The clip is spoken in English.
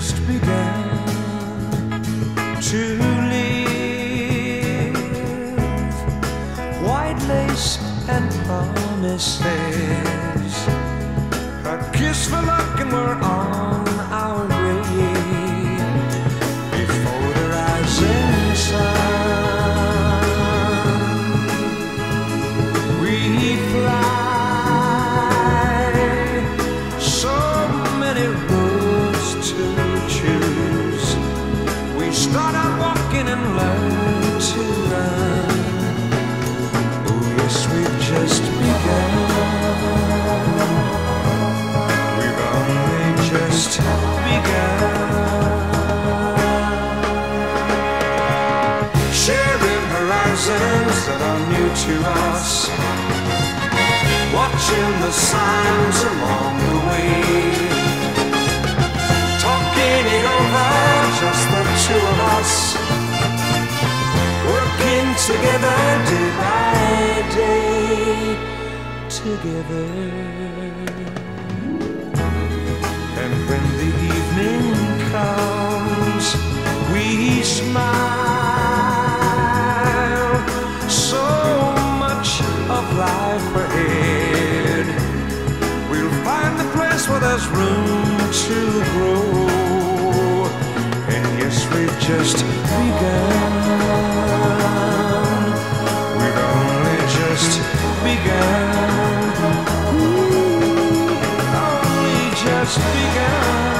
just began to live. White lace and promises, a kiss for luck, and we're on. Start out walking and learn to run. Oh, yes, we've just begun. We've only just begun. Sharing horizons that are new to us. Watching the signs along the way. Together day by day. Together. And when the evening comes, we smile. So much of life ahead. We'll find the place where there's room to grow. And yes, we've just begun. speaking.